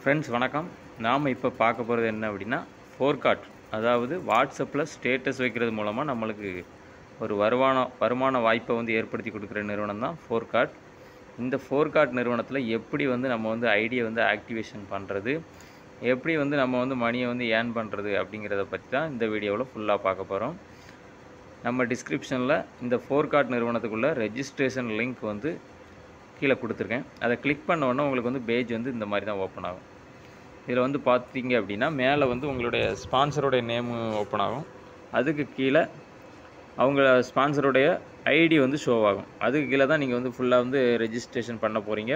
Friends வணக்கம். நாம் இப்போ பார்க்க போகிறது என்ன அப்படின்னா ஃபோர்கார்ட் அதாவது வாட்ஸ்அப்பில் ஸ்டேட்டஸ் வைக்கிறது மூலமாக நம்மளுக்கு ஒரு வருமான வருமான வாய்ப்பை வந்து ஏற்படுத்தி கொடுக்குற நிறுவனம் தான் ஃபோர்கார்ட் இந்த ஃபோர்கார்ட் நிறுவனத்தில் எப்படி வந்து நம்ம வந்து ஐடியை வந்து ஆக்டிவேஷன் பண்ணுறது எப்படி வந்து நம்ம வந்து மணியை வந்து ஏர்ன் பண்ணுறது அப்படிங்கிறத பற்றி தான் இந்த வீடியோவில் ஃபுல்லாக பார்க்க போகிறோம் நம்ம டிஸ்கிரிப்ஷனில் இந்த ஃபோர்கார்ட் நிறுவனத்துக்குள்ள ரெஜிஸ்ட்ரேஷன் லிங்க் வந்து கீழே கொடுத்துருக்கேன். அதை கிளிக் பண்ண உடனே உங்களுக்கு வந்து பேஜ் வந்து இந்த மாதிரி தான் ஓப்பன் ஆகும். இதில் வந்து பார்த்தீங்க அப்படின்னா மேலே வந்து உங்களுடைய ஸ்பான்சருடைய நேமு ஓப்பன் ஆகும். அதுக்கு கீழே அவங்க ஸ்பான்சருடைய ஐடி வந்து ஷோ ஆகும். அதுக்கு கீழே தான் நீங்கள் வந்து ஃபுல்லாக வந்து ரெஜிஸ்ட்ரேஷன் பண்ண போகிறீங்க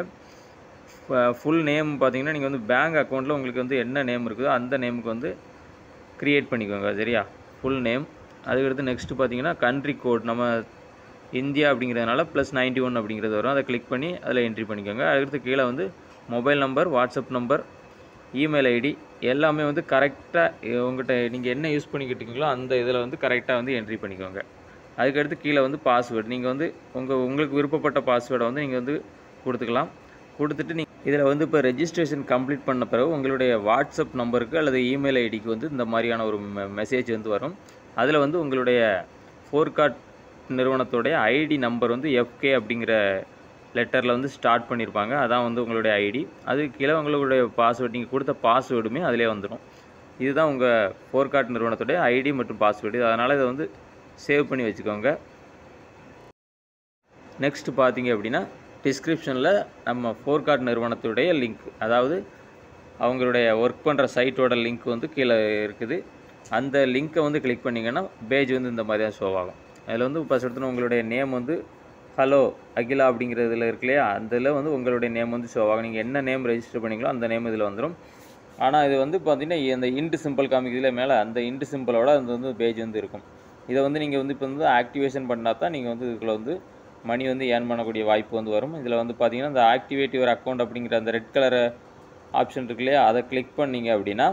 ஃபுல் நேம் பார்த்தீங்கன்னா நீங்கள் வந்து பேங்க் அக்கௌண்ட்டில் உங்களுக்கு வந்து என்ன நேம் இருக்குதோ அந்த நேமுக்கு வந்து க்ரியேட் பண்ணிக்கோங்க சரியா? ஃபுல் நேம் அதுக்கடுத்து நெக்ஸ்ட்டு பார்த்தீங்கன்னா கண்ட்ரி கோட் நம்ம இந்தியா அப்படிங்கிறதுனால ப்ளஸ் நைன்ட்டி ஒன் அப்படிங்கிறது வரும். அதை கிளிக் பண்ணி அதில் என்ட்ரி பண்ணிக்கோங்க. அதுக்கடுத்து கீழே வந்து mobile number WhatsApp number email ID எல்லாமே வந்து கரெக்டாக உங்கள்கிட்ட நீங்கள் என்ன யூஸ் பண்ணிக்கிட்டு இருக்கீங்களோ அந்த இதில் வந்து கரெக்டாக வந்து என்ட்ரி பண்ணிக்கோங்க. அதுக்கடுத்து கீழே வந்து பாஸ்வேர்டு நீங்கள் வந்து உங்கள் உங்களுக்கு விருப்பப்பட்ட பாஸ்வேர்டை வந்து நீங்கள் வந்து கொடுத்துக்கலாம். கொடுத்துட்டு நீங்கள் இதில் வந்து இப்போ ரெஜிஸ்ட்ரேஷன் கம்ப்ளீட் பண்ண பிறகு உங்களுடைய வாட்ஸ்அப் நம்பருக்கு அல்லது இமெயில் ஐடிக்கு வந்து இந்த மாதிரியான ஒரு மெசேஜ் வந்து வரும். அதில் வந்து உங்களுடைய ஃபோர்கார்ட் நிறுவனத்துடைய ஐடி நம்பர் வந்து எஃப்கே அப்படிங்கிற லெட்டரில் வந்து ஸ்டார்ட் பண்ணியிருப்பாங்க அதான் வந்து உங்களுடைய ஐடி அதுக்கு கீழே உங்களுடைய பாஸ்வேர்டு நீங்கள் கொடுத்த பாஸ்வேர்டுமே அதிலே வந்துடும் இதுதான் உங்கள் ஃபோர்கார்ட் நிறுவனத்துடைய ஐடி மற்றும் பாஸ்வேர்டு அதனால் இதை வந்து சேவ் பண்ணி வச்சுக்கோங்க. நெக்ஸ்ட் பார்த்தீங்க அப்படின்னா டிஸ்கிரிப்ஷனில் நம்ம ஃபோர்கார்ட் நிறுவனத்துடைய லிங்க் அதாவது அவங்களுடைய ஒர்க் பண்ணுற சைட்டோட லிங்க் வந்து கீழே இருக்குது. அந்த லிங்க்கை வந்து கிளிக் பண்ணிங்கன்னா பேஜ் வந்து இந்த மாதிரி தான் ஷோ ஆகும். அதில் வந்து ஃபஸ்ட் எடுத்தோன்னா உங்களுடைய நேம் வந்து ஹலோ அகிலா அப்படிங்கிறதுல இருக்கு இல்லையா? அதில் வந்து உங்களுடைய நேம் வந்து ஷோ ஆகும். நீங்கள் என்ன நேம் ரெஜிஸ்டர் பண்ணீங்களோ அந்த நேம் இதில் வந்துடும் ஆனால் இது வந்து பார்த்தீங்கன்னா இந்த இண்டு சிம்பிள் காமிக்கிறதுல மேலே? அந்த இண்டு சிம்பிளோட அந்த வந்து பேஜ் வந்து இருக்கும். இதை வந்து நீங்கள் வந்து இப்போ வந்து ஆக்டிவேஷன் பண்ணால் தான் நீங்கள் வந்து இதுக்குள்ள வந்து மணி வந்து ஏர்ன் பண்ணக்கூடிய வாய்ப்பு வந்து வரும். இதில் வந்து பார்த்தீங்கன்னா இந்த ஆக்டிவேட் யுவர் அக்கௌண்ட் அப்படிங்கிற அந்த ரெட் கலர் ஆப்ஷன் இருக்கு இல்லையா? அதை கிளிக் பண்ணீங்க அப்படின்னா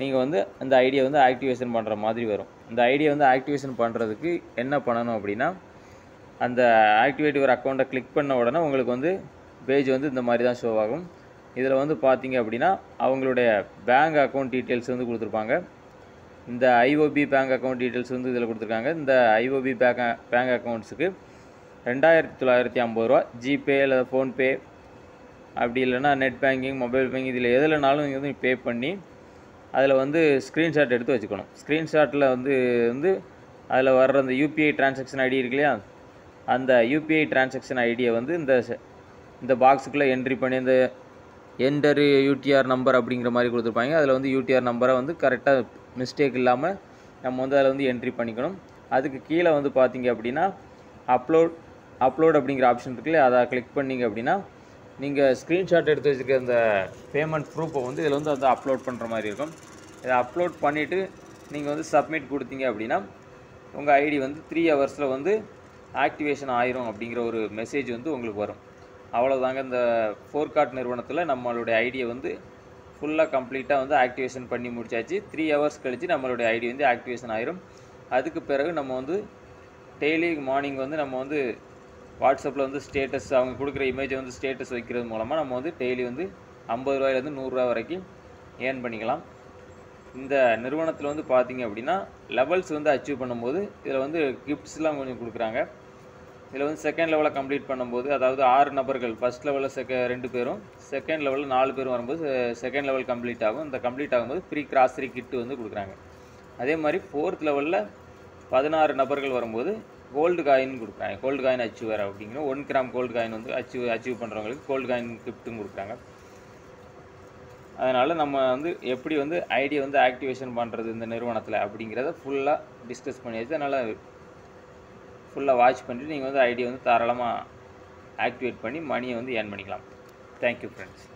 நீங்கள் வந்து அந்த ஐடியை வந்து ஆக்டிவேஷன் பண்ணுற மாதிரி வரும். இந்த ஐடியை வந்து ஆக்டிவேஷன் பண்ணுறதுக்கு என்ன பண்ணணும் அப்படின்னா அந்த ஆக்டிவேட் ஒரு அக்கௌண்ட்டை கிளிக் பண்ண உடனே உங்களுக்கு வந்து பேஜ் வந்து இந்த மாதிரி தான் ஷோ ஆகும். இதில் வந்து பார்த்தீங்க அப்படின்னா அவங்களுடைய பேங்க் அக்கௌண்ட் டீட்டெயில்ஸ் வந்து கொடுத்துருப்பாங்க. இந்த ஐஓபி பேங்க் அக்கௌண்ட் டீட்டெயில்ஸ் வந்து இதில் கொடுத்துருக்காங்க. இந்த ஐஓபி பேங்க் பேங்க் அக்கௌண்ட்ஸுக்கு ரெண்டாயிரத்தி தொள்ளாயிரத்தி ஐம்பது ரூபா ஜிபே இல்லை ஃபோன்பே அப்படி இல்லைன்னா நெட் பேங்கிங் மொபைல் பேங்கிங் இதில் எதுலனாலும் நீங்கள் வந்து பே பண்ணி அதில் வந்து ஸ்க்ரீன்ஷாட் எடுத்து வச்சுக்கணும். ஸ்க்ரீன்ஷாட்டில் வந்து வந்து அதில் வர்ற அந்த யூபிஐ டிரான்சாக்ஷன் ஐடி இருக்கு இல்லையா? அந்த யூபிஐ டிரான்சாக்ஷன் ஐடியை வந்து இந்த இந்த பாக்ஸுக்குள்ளே என்ட்ரி பண்ணி இந்த என்டர் யூடிஆர் நம்பர் அப்படிங்கிற மாதிரி கொடுத்துருப்பாங்க. அதில் வந்து யூடிஆர் நம்பரை வந்து கரெக்டாக மிஸ்டேக் இல்லாமல் நம்ம வந்து அதில் வந்து என்ட்ரி பண்ணிக்கணும். அதுக்கு கீழே வந்து பார்த்தீங்க அப்படின்னா அப்லோட் அப்லோட் அப்படிங்கிற ஆப்ஷன் இருக்குல்ல அதை கிளிக் பண்ணிங்க அப்படின்னா நீங்கள் ஸ்க்ரீன்ஷாட் எடுத்து வச்சுருக்க அந்த பேமெண்ட் ப்ரூஃபை வந்து இதில் வந்து அதை அப்லோட் பண்ணுற மாதிரி இருக்கும். இதை அப்லோட் பண்ணிவிட்டு நீங்கள் வந்து சப்மிட் கொடுத்தீங்க அப்படின்னா உங்கள் ஐடி வந்து த்ரீ ஹவர்ஸில் வந்து ஆக்டிவேஷன் ஆயிரும் அப்படிங்கிற ஒரு மெசேஜ் வந்து உங்களுக்கு வரும். அவ்வளோதாங்க இந்த ஃபோர்கார்ட் நிறுவனத்தில் நம்மளுடைய ஐடியை வந்து ஃபுல்லாக கம்ப்ளீட்டாக வந்து ஆக்டிவேஷன் பண்ணி முடிச்சாச்சு. த்ரீ ஹவர்ஸ் கழித்து நம்மளுடைய ஐடி வந்து ஆக்டிவேஷன் ஆயிரும். அதுக்கு பிறகு நம்ம வந்து டெய்லி மார்னிங் வந்து நம்ம வந்து வாட்ஸ்அப்பில் வந்து ஸ்டேட்டஸ் அவங்க கொடுக்குற இமேஜை வந்து ஸ்டேட்டஸ் வைக்கிறது மூலமாக நம்ம வந்து டெய்லி வந்து ஐம்பது ரூபாயிலேருந்து நூறுரூவா வரைக்கும் ஏர்ன் பண்ணிக்கலாம். இந்த நிறுவனத்தில் வந்து பார்த்தீங்க அப்படின்னா லெவல்ஸ் வந்து அச்சீவ் பண்ணும்போது இதில் வந்து கிஃப்ட்ஸ்லாம் கொஞ்சம் கொடுக்குறாங்க. இதில் வந்து செகண்ட் லெவலில் கம்ப்ளீட் பண்ணும்போது அதாவது ஆறு நபர்கள் ஃபஸ்ட் லெவலில் செக ரெண்டு பேரும் செகண்ட் லெவலில் நாலு பேரும் வரும்போது செகண்ட் லெவல் கம்ப்ளீட் ஆகும். இந்த கம்ப்ளீட் ஆகும்போது ஃப்ரீ கிராசரி கிட்டு வந்து கொடுக்குறாங்க. அதே மாதிரி ஃபோர்த் லெவலில் பதினாறு நபர்கள் வரும்போது கோல்டு காயின் கொடுக்குறாங்க. கோல்டு காயின் அச்சீவர் அப்படிங்கிற ஒன் கிராம் கோல்டு காயின் வந்து அச்சீவ் அச்சீவ் பண்ணுறவங்களுக்கு கோல்டு காயின் கிஃப்ட்டும் கொடுக்குறாங்க. அதனால் நம்ம வந்து எப்படி வந்து ஐடியை வந்து ஆக்டிவேஷன் பண்ணுறது இந்த நிறுவனத்தில் அப்படிங்கிறத ஃபுல்லாக டிஸ்கஸ் பண்ணியாச்சு அதனால் ஃபுல்லாக வாட்ச் பண்ணிட்டு நீங்கள் வந்து ஐடியை வந்து தாராளமாக ஆக்டிவேட் பண்ணி மணியை வந்து ஏர்ன் பண்ணிக்கலாம். Thank you friends